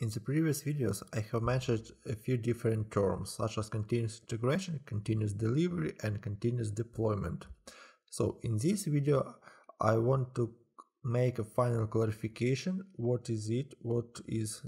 In the previous videos, I have mentioned a few different terms such as continuous integration, continuous delivery and continuous deployment. So in this video, I want to make a final clarification. What is it? What is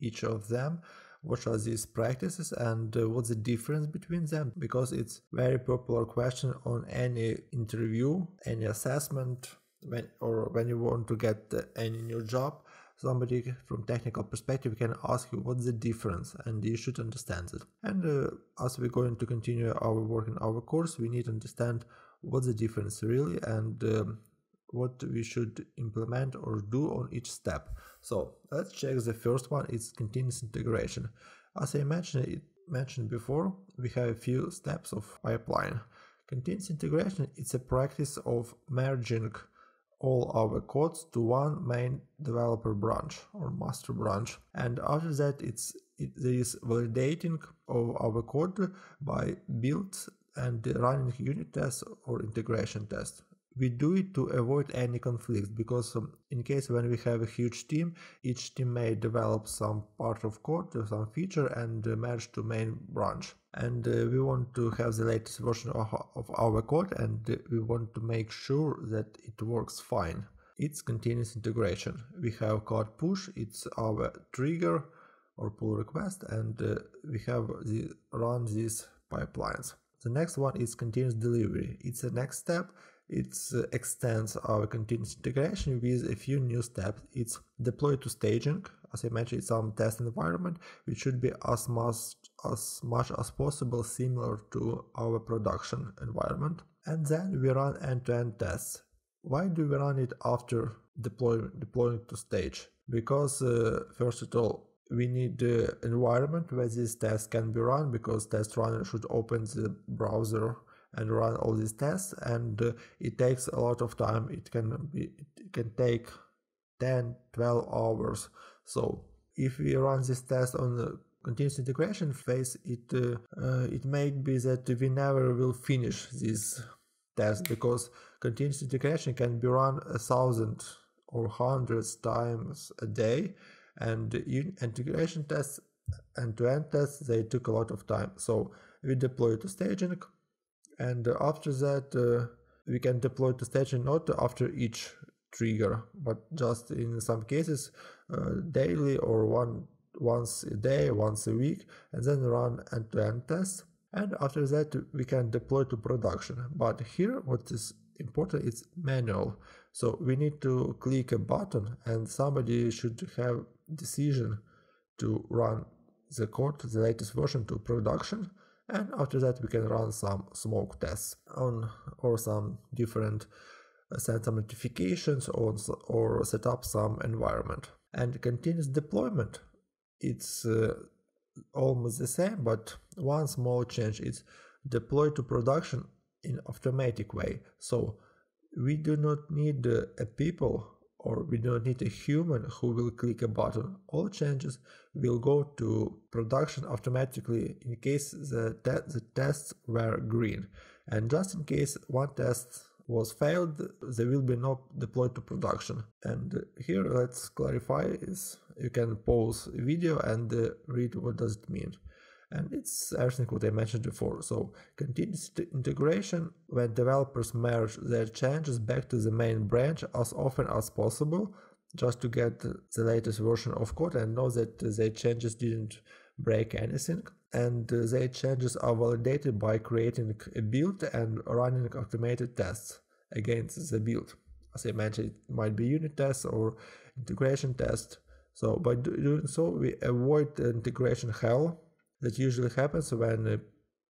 each of them? What are these practices and uh, what's the difference between them? Because it's very popular question on any interview, any assessment, when or when you want to get any new job somebody from technical perspective can ask you what's the difference? And you should understand it. And uh, as we're going to continue our work in our course we need to understand what's the difference really and um, what we should implement or do on each step. So let's check the first one it's continuous integration. As i mentioned it mentioned before we have a few steps of pipeline. Continuous integration it's a practice of merging all our codes to one main developer branch or master branch. And after that it's it, there is validating of our code by build and running unit tests or integration tests we do it to avoid any conflicts because um, in case when we have a huge team each team may develop some part of code or some feature and uh, merge to main branch. And uh, we want to have the latest version of, of our code and uh, we want to make sure that it works fine. It's continuous integration. We have code push it's our trigger or pull request and uh, we have the run these pipelines. The next one is continuous delivery. It's the next step it extends our continuous integration with a few new steps. It's deployed to staging, as I mentioned, some test environment, which should be as much as much as possible similar to our production environment. And then we run end-to-end tests. Why do we run it after deploy, deploying to stage? Because uh, first of all, we need the environment where these tests can be run because test runner should open the browser and run all these tests and uh, it takes a lot of time. It can be it can take 10 12 hours. So if we run this test on the continuous integration phase it uh, uh, it may be that we never will finish this test because continuous integration can be run a thousand or hundreds times a day and integration tests and to end tests they took a lot of time. So we deploy to staging and after that uh, we can deploy the staging not after each trigger but just in some cases uh, daily or one once a day once a week and then run end-to-end tests. And after that we can deploy to production. But here what is important is manual. So we need to click a button and somebody should have decision to run the code the latest version to production and after that we can run some smoke tests on or some different uh, send some notifications or, or set up some environment. And continuous deployment it's uh, almost the same but one small change is deploy to production in automatic way. So we do not need uh, a people or we don't need a human who will click a button. All changes will go to production automatically in case the, te the tests were green. And just in case one test was failed, there will be no deployed to production. And here let's clarify is you can pause video and uh, read what does it mean and it's everything what I mentioned before. So continuous integration when developers merge their changes back to the main branch as often as possible just to get the latest version of code and know that their changes didn't break anything and their changes are validated by creating a build and running automated tests against the build. As I mentioned, it might be unit tests or integration tests. So by doing so, we avoid integration hell that usually happens when uh,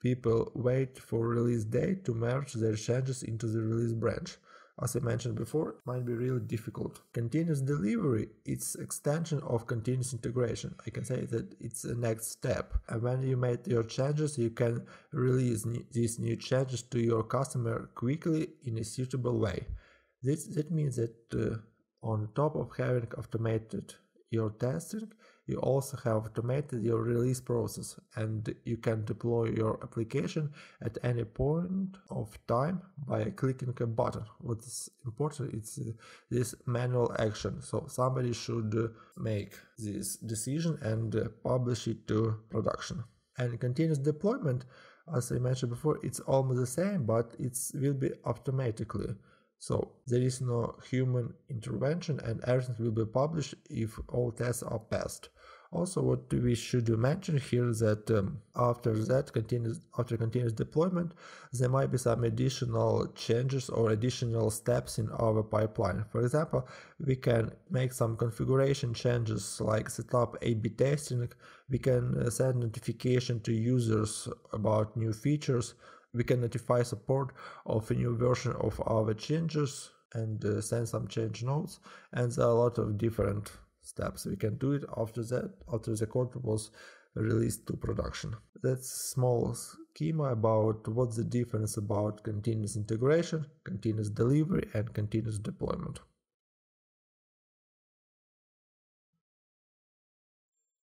people wait for release date to merge their changes into the release branch. As I mentioned before, it might be really difficult. Continuous delivery, it's extension of continuous integration. I can say that it's the next step. And when you made your changes, you can release these new changes to your customer quickly in a suitable way. This, that means that uh, on top of having automated your testing, you also have automated your release process and you can deploy your application at any point of time by clicking a button. What is important is uh, this manual action. So somebody should uh, make this decision and uh, publish it to production. And continuous deployment, as I mentioned before, it's almost the same, but it will be automatically. So there is no human intervention and everything will be published if all tests are passed. Also, what we should mention here that um, after that continuous after continuous deployment, there might be some additional changes or additional steps in our pipeline. For example, we can make some configuration changes like set up A/B testing. We can uh, send notification to users about new features. We can notify support of a new version of our changes and uh, send some change notes. And there are a lot of different steps. We can do it after that, after the code was released to production. That's small schema about what's the difference about continuous integration, continuous delivery and continuous deployment.